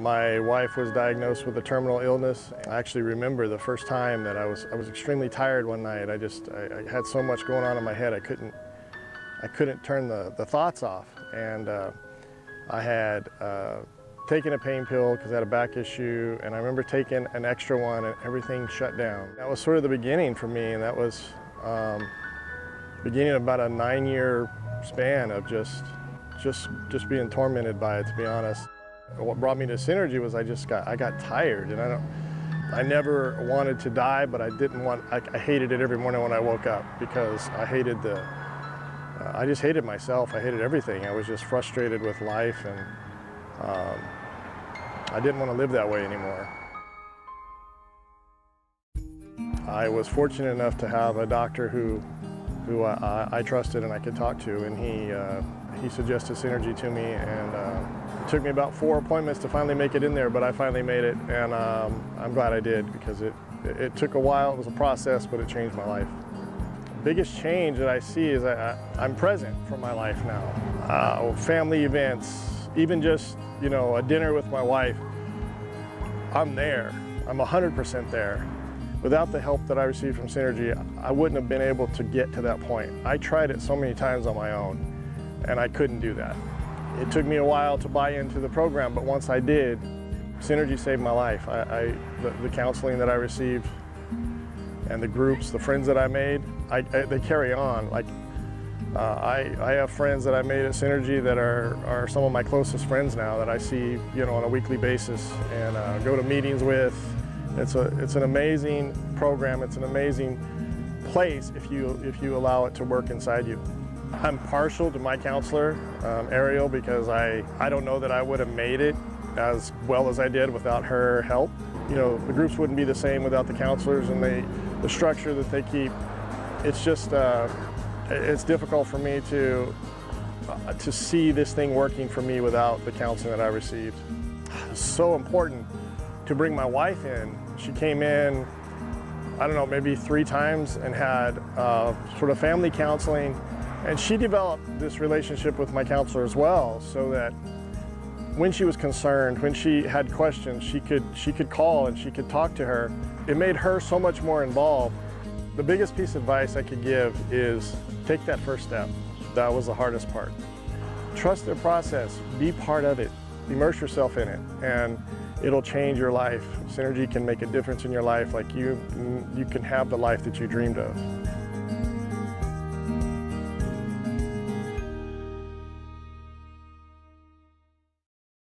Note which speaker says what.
Speaker 1: My wife was diagnosed with a terminal illness. I actually remember the first time that I was I was extremely tired one night. I just I, I had so much going on in my head I couldn't I couldn't turn the, the thoughts off. And uh, I had uh, taken a pain pill because I had a back issue, and I remember taking an extra one, and everything shut down. That was sort of the beginning for me, and that was um, beginning of about a nine-year span of just just just being tormented by it, to be honest. What brought me to Synergy was I just got I got tired, and I don't. I never wanted to die, but I didn't want. I, I hated it every morning when I woke up because I hated the. Uh, I just hated myself. I hated everything. I was just frustrated with life, and um, I didn't want to live that way anymore. I was fortunate enough to have a doctor who, who I, I trusted and I could talk to, and he uh, he suggested Synergy to me, and uh, it took me about four appointments to finally make it in there, but I finally made it, and um, I'm glad I did because it, it took a while, it was a process, but it changed my life. The biggest change that I see is I, am present for my life now. Uh, family events, even just, you know, a dinner with my wife, I'm there. I'm 100% there. Without the help that I received from Synergy, I wouldn't have been able to get to that point. I tried it so many times on my own, and I couldn't do that. It took me a while to buy into the program, but once I did, Synergy saved my life. I, I the, the, counseling that I received and the groups, the friends that I made, I, I, they carry on. Like uh, I, I have friends that I made at Synergy that are, are some of my closest friends now that I see you know on a weekly basis and uh, go to meetings with. It's a it's an amazing program. It's an amazing place if you if you allow it to work inside you. I'm partial to my counselor, um, Ariel, because I, I don't know that I would have made it as well as I did without her help. You know, the groups wouldn't be the same without the counselors and the, the structure that they keep. It's just, uh, it's difficult for me to, uh, to see this thing working for me without the counseling that I received. It's so important to bring my wife in. She came in, I don't know, maybe three times and had uh, sort of family counseling and she developed this relationship with my counselor as well, so that when she was concerned, when she had questions, she could, she could call and she could talk to her. It made her so much more involved. The biggest piece of advice I could give is take that first step. That was the hardest part. Trust the process, be part of it, immerse yourself in it, and it'll change your life. Synergy can make a difference in your life like you, you can have the life that you dreamed of.